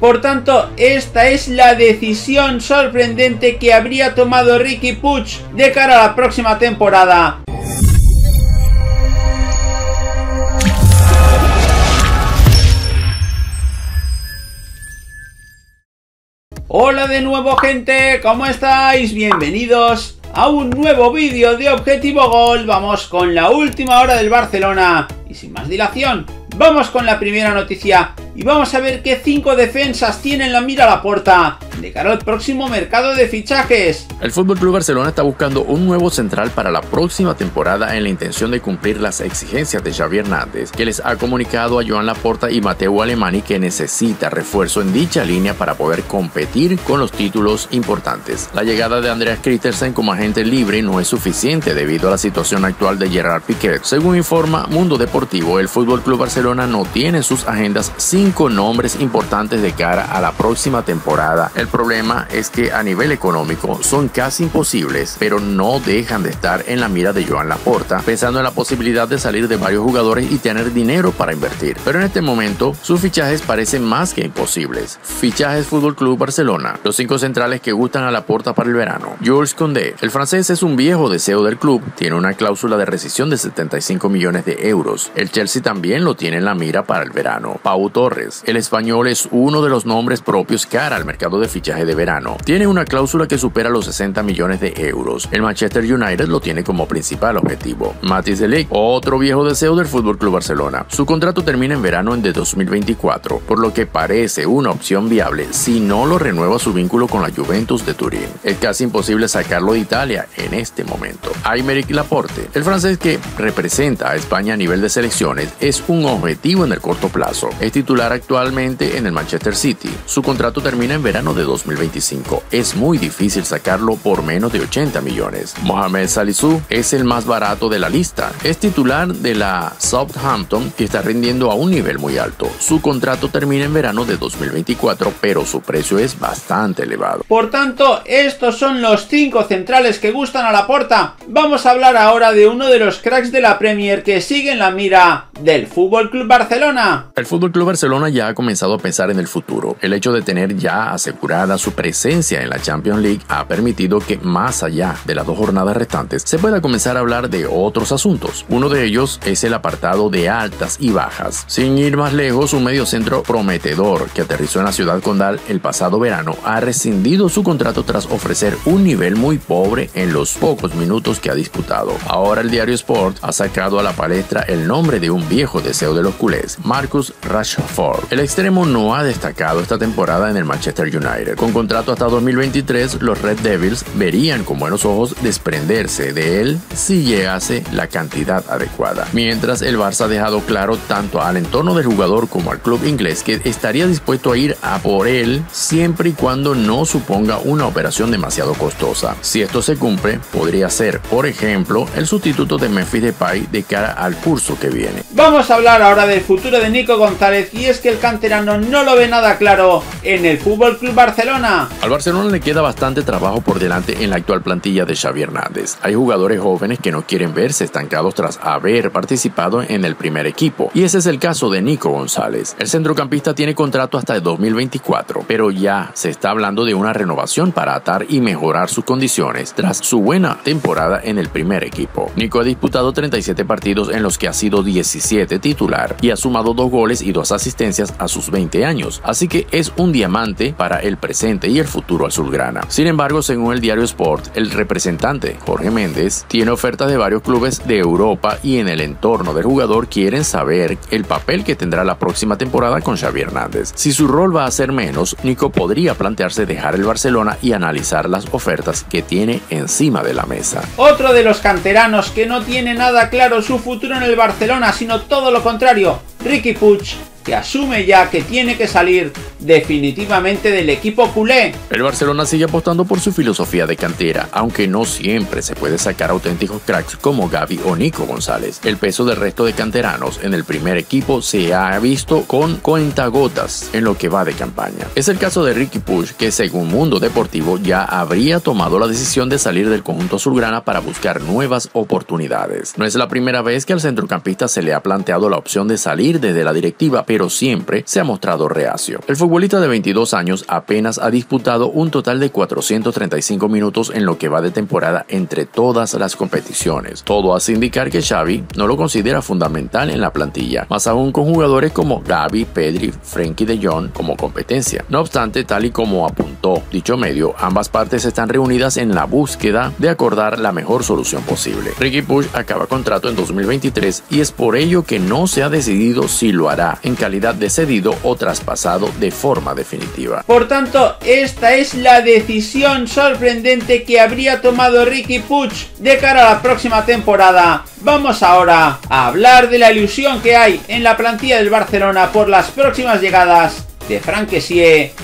Por tanto, esta es la decisión sorprendente que habría tomado Ricky Puch de cara a la próxima temporada. Hola de nuevo gente, ¿cómo estáis? Bienvenidos a un nuevo vídeo de Objetivo Gol. Vamos con la última hora del Barcelona. Y sin más dilación, vamos con la primera noticia y vamos a ver qué cinco defensas tienen la mira a la puerta de cara al próximo mercado de fichajes. El Fútbol Club Barcelona está buscando un nuevo central para la próxima temporada en la intención de cumplir las exigencias de Xavi Hernández, que les ha comunicado a Joan Laporta y Mateo Alemani que necesita refuerzo en dicha línea para poder competir con los títulos importantes. La llegada de Andreas Christensen como agente libre no es suficiente debido a la situación actual de Gerard Piquet. Según informa Mundo Deportivo, el Fútbol Club Barcelona no tiene en sus agendas cinco nombres importantes de cara a la próxima temporada. El problema es que a nivel económico son casi imposibles, pero no dejan de estar en la mira de Joan Laporta, pensando en la posibilidad de salir de varios jugadores y tener dinero para invertir. Pero en este momento, sus fichajes parecen más que imposibles. Fichajes Fútbol Club Barcelona, los cinco centrales que gustan a Laporta para el verano. Jules Condé, el francés es un viejo deseo del club, tiene una cláusula de rescisión de 75 millones de euros. El Chelsea también lo tiene en la mira para el verano. Pau Torres, el español es uno de los nombres propios cara al mercado de fichaje de verano. Tiene una cláusula que supera los 60 millones de euros. El Manchester United lo tiene como principal objetivo. Matis Delic, otro viejo deseo del Fútbol Club Barcelona. Su contrato termina en verano de 2024, por lo que parece una opción viable si no lo renueva su vínculo con la Juventus de Turín. Es casi imposible sacarlo de Italia en este momento. Aymeric Laporte, el francés que representa a España a nivel de selecciones, es un objetivo en el corto plazo. Es titular actualmente en el Manchester City. Su contrato termina en verano de 2025. Es muy difícil sacarlo por menos de 80 millones. Mohamed Salisu es el más barato de la lista. Es titular de la Southampton que está rindiendo a un nivel muy alto. Su contrato termina en verano de 2024, pero su precio es bastante elevado. Por tanto, estos son los cinco centrales que gustan a la porta. Vamos a hablar ahora de uno de los cracks de la Premier que sigue en la mira del Fútbol Club Barcelona. El Fútbol Club Barcelona ya ha comenzado a pensar en el futuro. El hecho de tener ya asegurada su presencia en la Champions League ha permitido que más allá de las dos jornadas restantes se pueda comenzar a hablar de otros asuntos. Uno de ellos es el apartado de altas y bajas. Sin ir más lejos, un mediocentro prometedor que aterrizó en la ciudad condal el pasado verano ha rescindido su contrato tras ofrecer un nivel muy pobre en los pocos minutos que ha disputado. Ahora el diario Sport ha sacado a la palestra el nombre de un viejo deseo de los culés, Marcus Rashford. El extremo no ha destacado esta temporada en el Manchester United. Con contrato hasta 2023, los Red Devils verían con buenos ojos desprenderse de él si llegase la cantidad adecuada. Mientras el Barça ha dejado claro tanto al entorno del jugador como al club inglés que estaría dispuesto a ir a por él siempre y cuando no suponga una operación demasiado costosa. Si esto se cumple, podría ser, por ejemplo, el sustituto de Memphis Depay de cara al curso que viene. Vamos a hablar ahora del futuro de Nico González y es que el canterano no lo ve nada claro en el Fútbol Club Barcelona. Al Barcelona le queda bastante trabajo por delante en la actual plantilla de Xavi Hernández. Hay jugadores jóvenes que no quieren verse estancados tras haber participado en el primer equipo, y ese es el caso de Nico González. El centrocampista tiene contrato hasta el 2024, pero ya se está hablando de una renovación para atar y mejorar sus condiciones tras su buena temporada en el primer equipo. Nico ha disputado 37 partidos en los que ha sido 17 titular y ha sumado dos goles y dos asistencias a sus 20 años, así que es un diamante para el presente y el futuro azulgrana. Sin embargo, según el diario Sport, el representante Jorge Méndez tiene ofertas de varios clubes de Europa y en el entorno del jugador quieren saber el papel que tendrá la próxima temporada con Xavi Hernández. Si su rol va a ser menos, Nico podría plantearse dejar el Barcelona y analizar las ofertas que tiene encima de la mesa. Otro de los canteranos que no tiene nada claro su futuro en el Barcelona, sino todo lo contrario, Ricky Puig que asume ya que tiene que salir definitivamente del equipo culé. El Barcelona sigue apostando por su filosofía de cantera, aunque no siempre se puede sacar auténticos cracks como Gaby o Nico González. El peso del resto de canteranos en el primer equipo se ha visto con cuentagotas en lo que va de campaña. Es el caso de Ricky Push, que según Mundo Deportivo ya habría tomado la decisión de salir del conjunto azulgrana para buscar nuevas oportunidades. No es la primera vez que al centrocampista se le ha planteado la opción de salir desde la directiva, pero siempre se ha mostrado reacio. El futbolista de 22 años apenas ha disputado un total de 435 minutos en lo que va de temporada entre todas las competiciones. Todo hace indicar que Xavi no lo considera fundamental en la plantilla, más aún con jugadores como Gaby, Pedri, Frenkie de Jong como competencia. No obstante, tal y como apuntó dicho medio, ambas partes están reunidas en la búsqueda de acordar la mejor solución posible. Ricky Push acaba contrato en 2023 y es por ello que no se ha decidido si lo hará en calidad de cedido o traspasado de forma definitiva. Por tanto, esta es la decisión sorprendente que habría tomado Ricky Puch de cara a la próxima temporada. Vamos ahora a hablar de la ilusión que hay en la plantilla del Barcelona por las próximas llegadas de Frank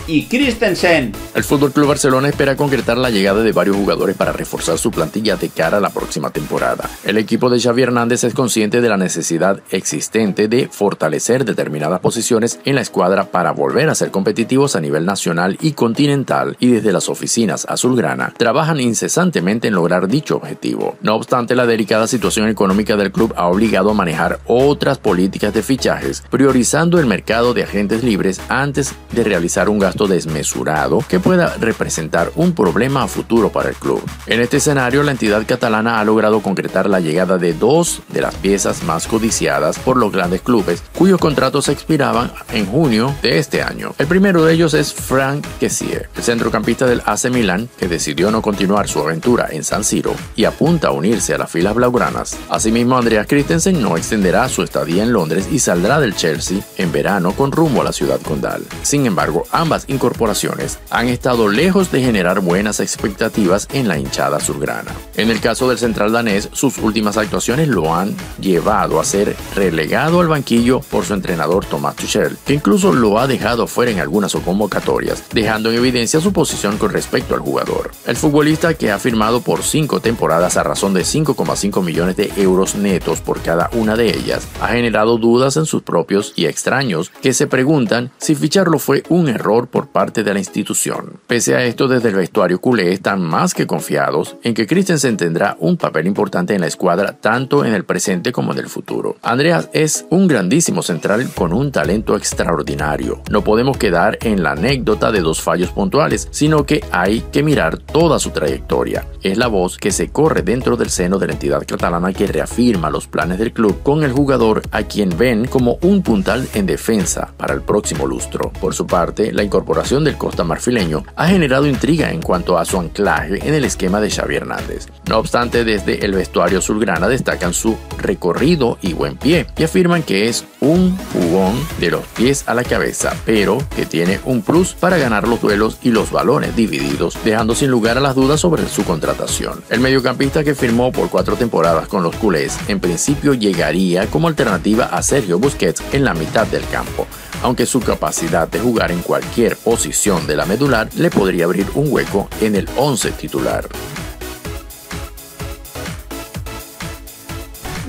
y Christensen. El Fútbol Club Barcelona espera concretar la llegada de varios jugadores para reforzar su plantilla de cara a la próxima temporada. El equipo de Xavi Hernández es consciente de la necesidad existente de fortalecer determinadas posiciones en la escuadra para volver a ser competitivos a nivel nacional y continental y desde las oficinas azulgrana trabajan incesantemente en lograr dicho objetivo. No obstante, la delicada situación económica del club ha obligado a manejar otras políticas de fichajes, priorizando el mercado de agentes libres antes de realizar un gasto desmesurado que pueda representar un problema a futuro para el club. En este escenario, la entidad catalana ha logrado concretar la llegada de dos de las piezas más codiciadas por los grandes clubes, cuyos contratos expiraban en junio de este año. El primero de ellos es Frank Kessier, el centrocampista del AC Milan, que decidió no continuar su aventura en San Siro y apunta a unirse a las filas blaugranas. Asimismo, Andreas Christensen no extenderá su estadía en Londres y saldrá del Chelsea en verano con rumbo a la ciudad condal. Sin embargo, ambas incorporaciones han estado lejos de generar buenas expectativas en la hinchada surgrana. En el caso del central danés, sus últimas actuaciones lo han llevado a ser relegado al banquillo por su entrenador Thomas Tuchel, que incluso lo ha dejado fuera en algunas convocatorias, dejando en evidencia su posición con respecto al jugador. El futbolista que ha firmado por cinco temporadas a razón de 5,5 millones de euros netos por cada una de ellas, ha generado dudas en sus propios y extraños que se preguntan si ficharlo fue un error por parte de la institución. Pese a esto, desde el vestuario culé están más que confiados en que Christensen tendrá un papel importante en la escuadra tanto en el presente como en el futuro. Andreas es un grandísimo central con un talento extraordinario. No podemos quedar en la anécdota de dos fallos puntuales, sino que hay que mirar toda su trayectoria. Es la voz que se corre dentro del seno de la entidad catalana que reafirma los planes del club con el jugador a quien ven como un puntal en defensa para el próximo lustro. Por su parte, la incorporación del Costa Marfileño ha generado intriga en cuanto a su anclaje en el esquema de Xavi Hernández. No obstante, desde el vestuario azulgrana destacan su recorrido y buen pie y afirman que es un jugón de los pies a la cabeza, pero que tiene un plus para ganar los duelos y los balones divididos, dejando sin lugar a las dudas sobre su contratación. El mediocampista que firmó por cuatro temporadas con los culés en principio llegaría como alternativa a Sergio Busquets en la mitad del campo, aunque su capacidad de jugar en cualquier posición de la medular le podría abrir un hueco en el 11 titular.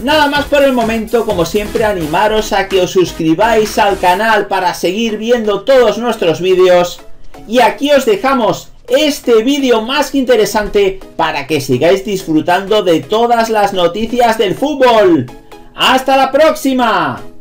Nada más por el momento, como siempre animaros a que os suscribáis al canal para seguir viendo todos nuestros vídeos. Y aquí os dejamos este vídeo más que interesante para que sigáis disfrutando de todas las noticias del fútbol. ¡Hasta la próxima!